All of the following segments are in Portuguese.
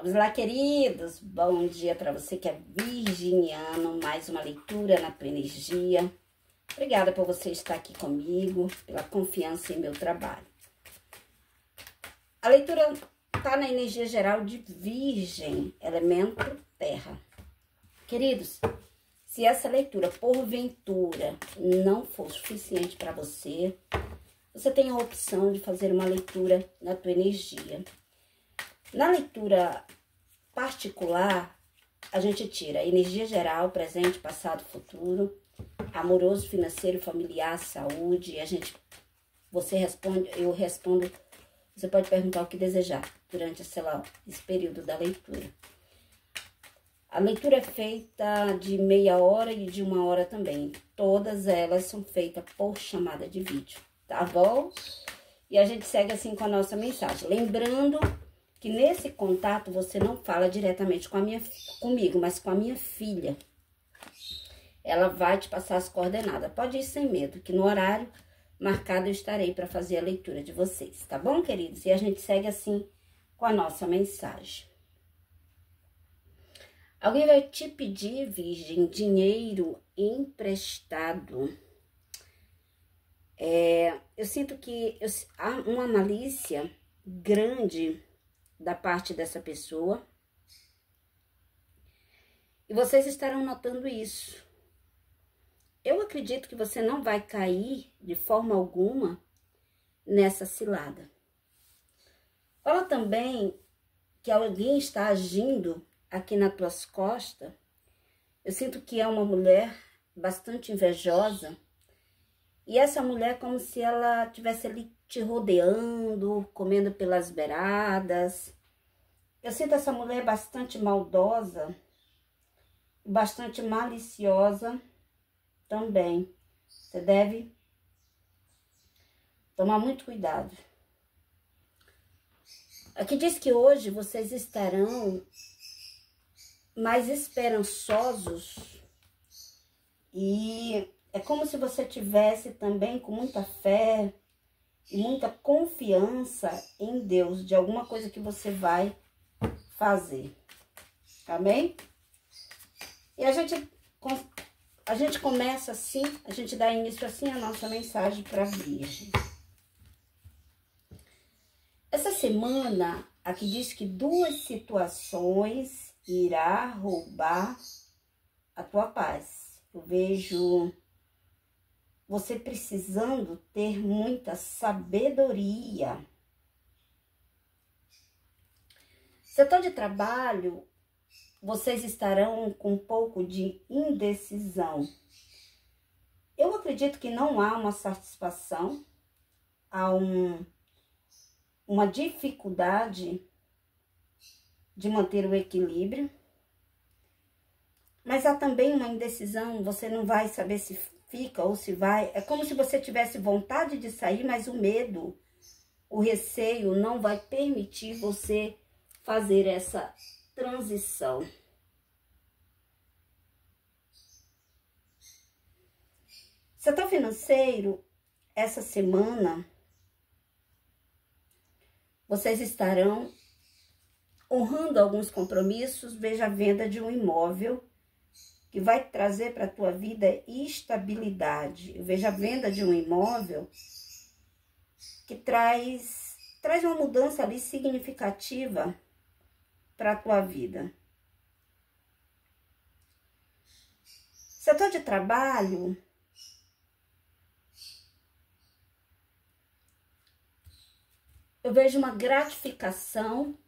Vamos lá, queridos. Bom dia para você que é virginiano. Mais uma leitura na tua energia. Obrigada por você estar aqui comigo, pela confiança em meu trabalho. A leitura tá na energia geral de Virgem, elemento terra. Queridos, se essa leitura, porventura, não for suficiente para você, você tem a opção de fazer uma leitura na tua energia. Na leitura particular, a gente tira energia geral, presente, passado, futuro, amoroso, financeiro, familiar, saúde, a gente, você responde, eu respondo, você pode perguntar o que desejar durante, sei lá, esse período da leitura. A leitura é feita de meia hora e de uma hora também. Todas elas são feitas por chamada de vídeo, tá bom? E a gente segue assim com a nossa mensagem. Lembrando que nesse contato você não fala diretamente com a minha, comigo, mas com a minha filha. Ela vai te passar as coordenadas. Pode ir sem medo, que no horário marcado eu estarei para fazer a leitura de vocês, tá bom, queridos? E a gente segue assim com a nossa mensagem. Alguém vai te pedir, Virgem, dinheiro emprestado. É, eu sinto que eu, há uma malícia grande da parte dessa pessoa. E vocês estarão notando isso. Eu acredito que você não vai cair de forma alguma nessa cilada. Fala também que alguém está agindo aqui nas tuas costas. Eu sinto que é uma mulher bastante invejosa. E essa mulher é como se ela tivesse ali te rodeando, comendo pelas beiradas. Eu sinto essa mulher bastante maldosa, bastante maliciosa também. Você deve tomar muito cuidado. Aqui diz que hoje vocês estarão mais esperançosos e é como se você tivesse também com muita fé, muita confiança em Deus, de alguma coisa que você vai fazer. Amém? E a gente, a gente começa assim, a gente dá início assim a nossa mensagem para a Virgem. Essa semana, aqui diz que duas situações irá roubar a tua paz. Eu vejo você precisando ter muita sabedoria. Setor de trabalho, vocês estarão com um pouco de indecisão. Eu acredito que não há uma satisfação, há um, uma dificuldade de manter o equilíbrio, mas há também uma indecisão, você não vai saber se fica ou se vai. É como se você tivesse vontade de sair, mas o medo, o receio não vai permitir você fazer essa transição. Setor financeiro, essa semana, vocês estarão honrando alguns compromissos, veja a venda de um imóvel que vai trazer para a tua vida estabilidade. Eu vejo a venda de um imóvel que traz, traz uma mudança ali significativa para a tua vida. Setor de trabalho, eu vejo uma gratificação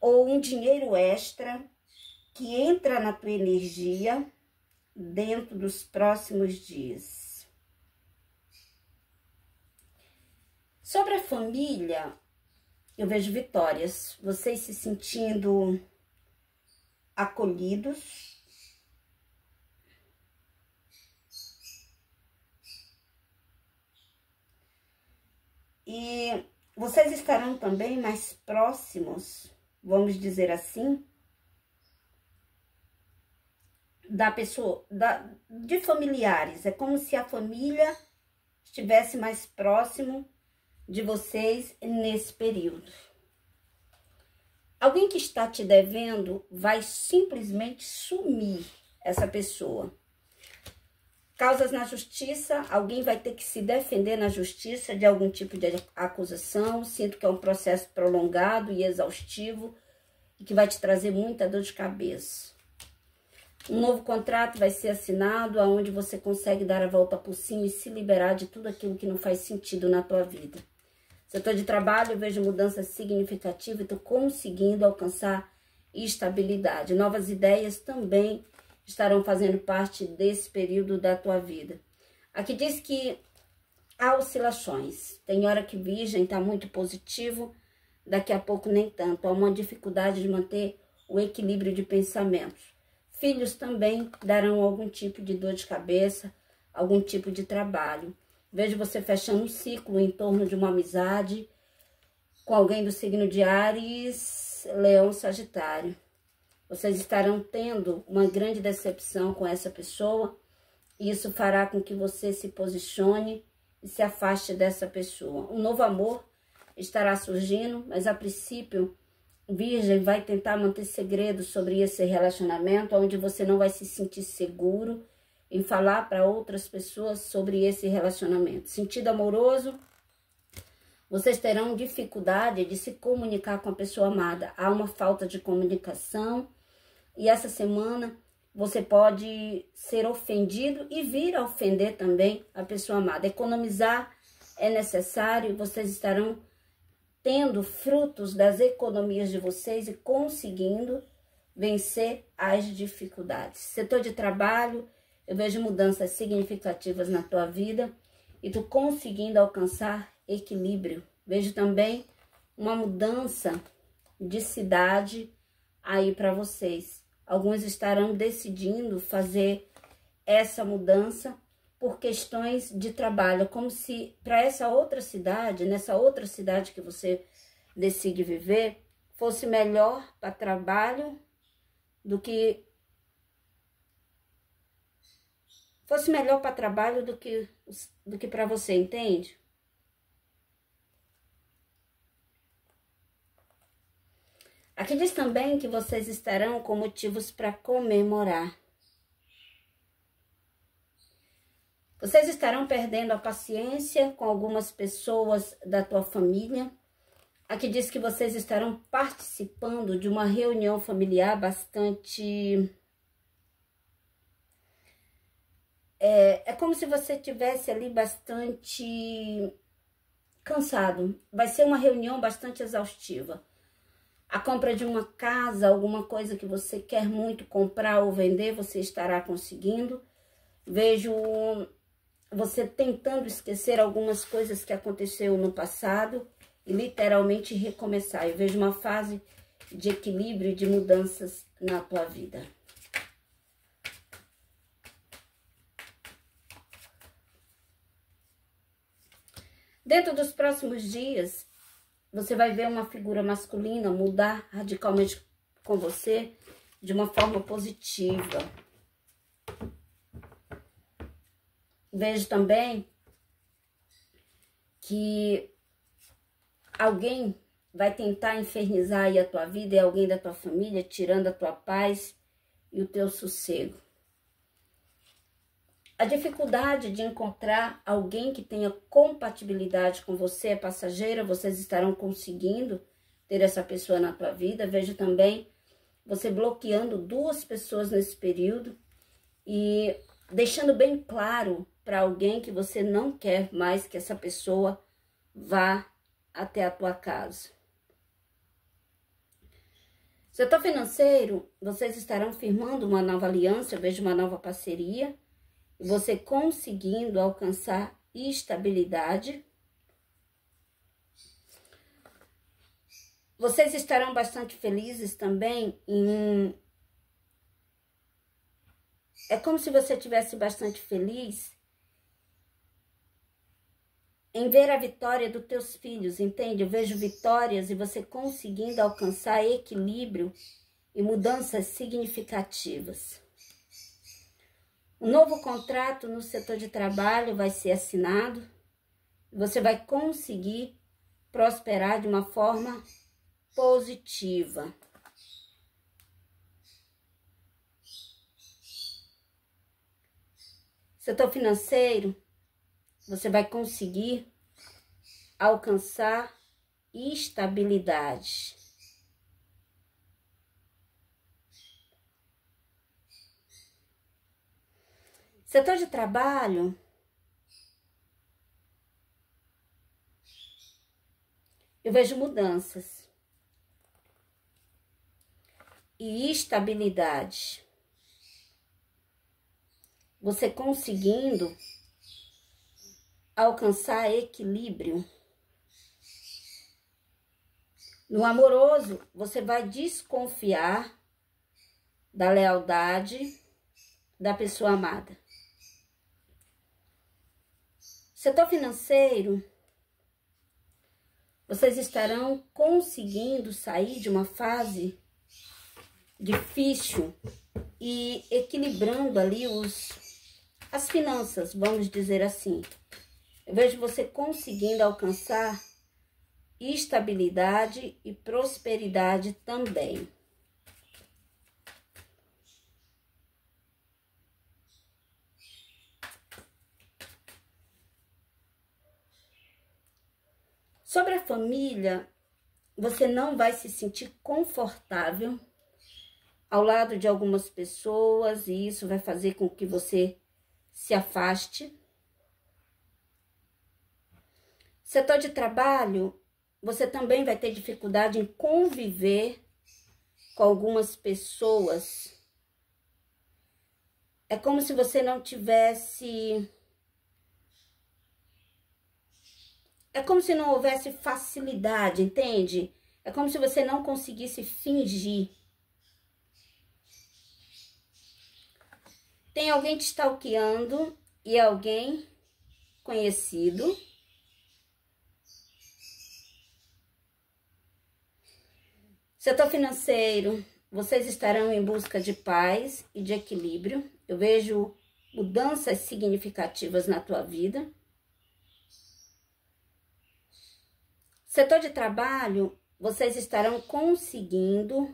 ou um dinheiro extra que entra na tua energia dentro dos próximos dias. Sobre a família, eu vejo vitórias, vocês se sentindo acolhidos. E vocês estarão também mais próximos, vamos dizer assim, da pessoa, da, de familiares. É como se a família estivesse mais próximo de vocês nesse período. Alguém que está te devendo vai simplesmente sumir essa pessoa. Causas na justiça, alguém vai ter que se defender na justiça de algum tipo de acusação. Sinto que é um processo prolongado e exaustivo e que vai te trazer muita dor de cabeça. Um novo contrato vai ser assinado, aonde você consegue dar a volta por cima e se liberar de tudo aquilo que não faz sentido na tua vida. Setor de trabalho, eu vejo mudança significativa e estou conseguindo alcançar estabilidade. Novas ideias também estarão fazendo parte desse período da tua vida. Aqui diz que há oscilações. Tem hora que virgem está muito positivo, daqui a pouco nem tanto. Há uma dificuldade de manter o equilíbrio de pensamentos. Filhos também darão algum tipo de dor de cabeça, algum tipo de trabalho. Vejo você fechando um ciclo em torno de uma amizade com alguém do signo de Ares, Leão, Sagitário. Vocês estarão tendo uma grande decepção com essa pessoa e isso fará com que você se posicione e se afaste dessa pessoa. Um novo amor estará surgindo, mas a princípio Virgem vai tentar manter segredo sobre esse relacionamento, onde você não vai se sentir seguro em falar para outras pessoas sobre esse relacionamento. Sentido amoroso, vocês terão dificuldade de se comunicar com a pessoa amada. Há uma falta de comunicação e essa semana você pode ser ofendido e vir a ofender também a pessoa amada. Economizar é necessário, vocês estarão tendo frutos das economias de vocês e conseguindo vencer as dificuldades. Setor de trabalho, eu vejo mudanças significativas na tua vida e tu conseguindo alcançar equilíbrio. Vejo também uma mudança de cidade aí para vocês. Alguns estarão decidindo fazer essa mudança por questões de trabalho, como se para essa outra cidade, nessa outra cidade que você decide viver, fosse melhor para trabalho do que fosse melhor para trabalho do que do que para você, entende? Aqui diz também que vocês estarão com motivos para comemorar. Vocês estarão perdendo a paciência com algumas pessoas da tua família. Aqui diz que vocês estarão participando de uma reunião familiar bastante. É, é como se você tivesse ali bastante cansado. Vai ser uma reunião bastante exaustiva. A compra de uma casa, alguma coisa que você quer muito comprar ou vender, você estará conseguindo. Vejo você tentando esquecer algumas coisas que aconteceu no passado e literalmente recomeçar. Eu vejo uma fase de equilíbrio e de mudanças na tua vida. Dentro dos próximos dias, você vai ver uma figura masculina mudar radicalmente com você de uma forma positiva. Vejo também que alguém vai tentar infernizar aí a tua vida e alguém da tua família, tirando a tua paz e o teu sossego. A dificuldade de encontrar alguém que tenha compatibilidade com você é passageira, vocês estarão conseguindo ter essa pessoa na tua vida. Vejo também você bloqueando duas pessoas nesse período e deixando bem claro para alguém que você não quer mais que essa pessoa vá até a tua casa. Setor financeiro, vocês estarão firmando uma nova aliança, eu vejo uma nova parceria, você conseguindo alcançar estabilidade. Vocês estarão bastante felizes também em é como se você tivesse bastante feliz em ver a vitória dos teus filhos, entende? Eu vejo vitórias e você conseguindo alcançar equilíbrio e mudanças significativas. Um novo contrato no setor de trabalho vai ser assinado. Você vai conseguir prosperar de uma forma positiva. Setor financeiro, você vai conseguir alcançar estabilidade. Setor de trabalho, eu vejo mudanças e estabilidade. Você conseguindo alcançar equilíbrio. No amoroso, você vai desconfiar da lealdade da pessoa amada. Setor financeiro, vocês estarão conseguindo sair de uma fase difícil e equilibrando ali os as finanças, vamos dizer assim. Eu vejo você conseguindo alcançar estabilidade e prosperidade também. Sobre a família, você não vai se sentir confortável ao lado de algumas pessoas e isso vai fazer com que você se afaste. Setor de trabalho, você também vai ter dificuldade em conviver com algumas pessoas. É como se você não tivesse É como se não houvesse facilidade, entende? É como se você não conseguisse fingir. Tem alguém te stalkeando e alguém conhecido. Setor financeiro, vocês estarão em busca de paz e de equilíbrio. Eu vejo mudanças significativas na tua vida. Setor de trabalho, vocês estarão conseguindo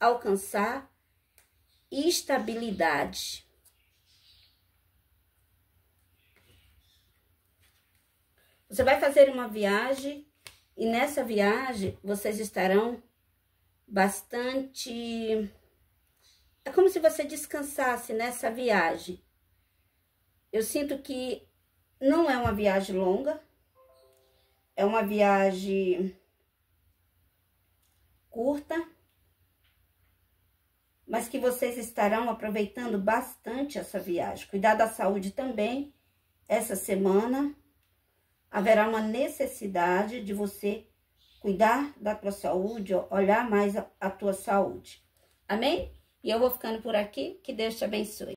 alcançar estabilidade. Você vai fazer uma viagem e nessa viagem vocês estarão bastante. É como se você descansasse nessa viagem. Eu sinto que não é uma viagem longa, é uma viagem curta, mas que vocês estarão aproveitando bastante essa viagem. Cuidar da saúde também. Essa semana haverá uma necessidade de você cuidar da tua saúde, olhar mais a, a tua saúde. Amém? E eu vou ficando por aqui. Que Deus te abençoe.